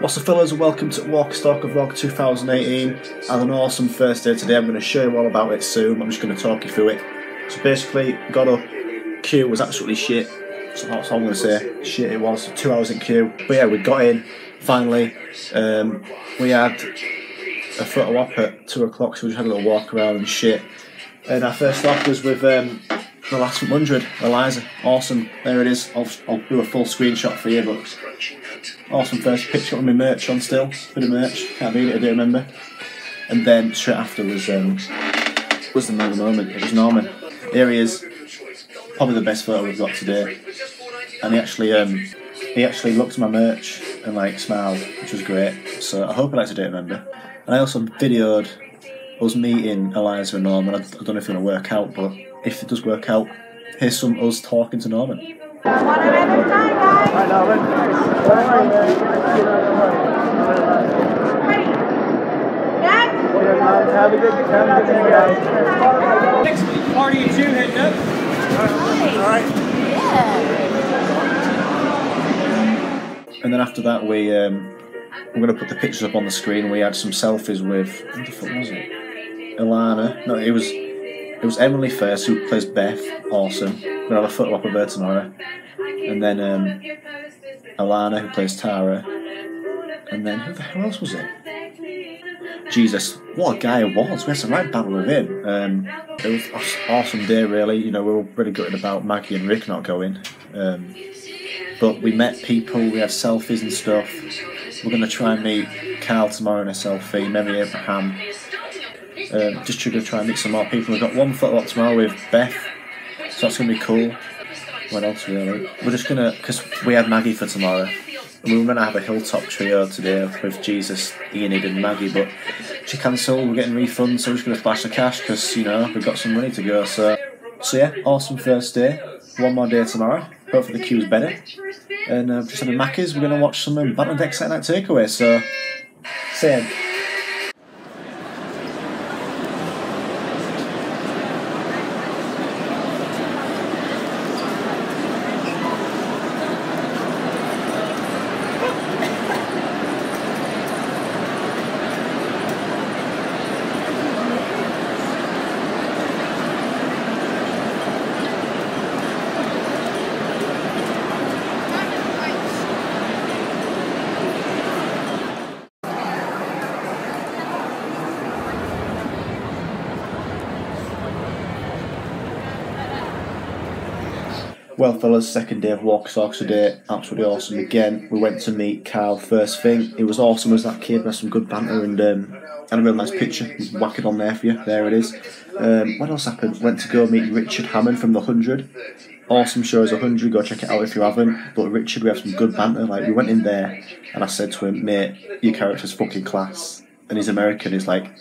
What's up fellas welcome to Walker Stalker Vlog 2018. I had an awesome first day today, I'm going to show you all about it soon, I'm just going to talk you through it. So basically, got up, queue was absolutely shit, so that's all I'm going to say, shit it was, two hours in queue. But yeah, we got in, finally, um, we had a photo op at 2 o'clock, so we just had a little walk around and shit. And our first stop was with um, the last 100, Eliza. Awesome. There it is. I'll, I'll do a full screenshot for you, but awesome first picture with my merch on still. Bit of merch. Can't beat it, I do remember. And then straight after was um, was the man of the moment. It was Norman. Here he is. Probably the best photo we've got today. And he actually um, he actually looked at my merch and like smiled, which was great. So I hope he likes to do remember. And I also videoed us meeting Eliza and Norman. I, I don't know if it's going to work out, but if it does work out, here's some us talking to Norman. Hi, Norman. Have a good, have a good day, guys. Next week, party at June heading up. And then after that, we um, we're going to put the pictures up on the screen. We had some selfies with what the fuck was it? Ilana. No, it was it was Emily first, who plays Beth. Awesome. Gonna have a photo op of her tomorrow. And then um, Alanna, who plays Tara. And then who the hell else was it? Jesus, what a guy he was. We had some right battle with him. Um, it was an awesome day, really. You know, we were really gutted about Maggie and Rick not going. Um, but we met people, we had selfies and stuff. We're going to try and meet Carl tomorrow in a selfie, Mary Abraham. Um, just to try and meet some more people. We've got one photo op tomorrow with Beth, so that's going to be cool. What else, really? We're just going to, because we had Maggie for tomorrow. And we were to have a hilltop trio today with Jesus, Enid, and Maggie, but she cancelled. We're getting refunds, so we're just going to splash the cash because, you know, we've got some money to go. So, so yeah, awesome first day. One more day tomorrow. Hopefully the queue's better. And uh, just a Macca's. We're going to watch some um, Battle Deck Saturday Night Takeaway. So, see same. Well, fellas, second day of Walk Socks today. Absolutely awesome again. We went to meet Carl first thing. It was awesome as that kid. We had some good banter and um, had a real nice picture. Whack it on there for you. There it is. Um, what else happened? Went to go meet Richard Harmon from The 100. Awesome show as a 100. Go check it out if you haven't. But Richard, we have some good banter. Like, we went in there and I said to him, mate, your character's fucking class and he's American, he's like,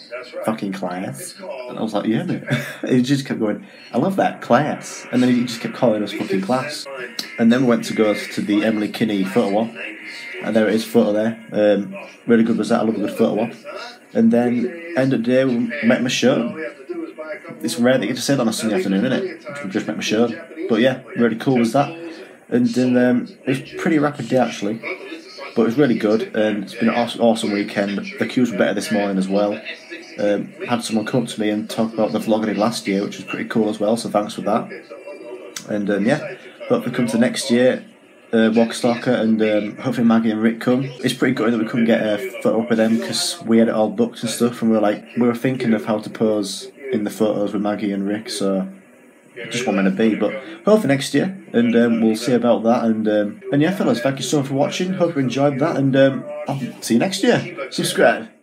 fucking class. And I was like, yeah, mate. he just kept going, I love that, class. And then he just kept calling us fucking class. And then we went to go to the Emily Kinney photo op. And there it is, photo there. Um, really good was that, I love a good photo op. And then, end of the day, we met Michonne. It's rare that you get to say that on a Sunday afternoon, isn't it? We just met Michonne. But yeah, really cool was that. And then um, it was pretty rapid day actually but it was really good and it's been an awesome, awesome weekend. The queues were better this morning as well. Um, had someone come up to me and talk about the vlog I did last year, which was pretty cool as well. So thanks for that. And um, yeah, hopefully come to next year, uh, Walker Stalker, and um, hopefully Maggie and Rick come. It's pretty good that we couldn't get a photo up with them because we had it all booked and stuff, and we were like we were thinking of how to pose in the photos with Maggie and Rick. So just one meant to be. But hopefully next year, and um, we'll see about that. And um, and yeah, fellas, thank you so much for watching. Hope you enjoyed that, and um, I'll see you next year. Subscribe.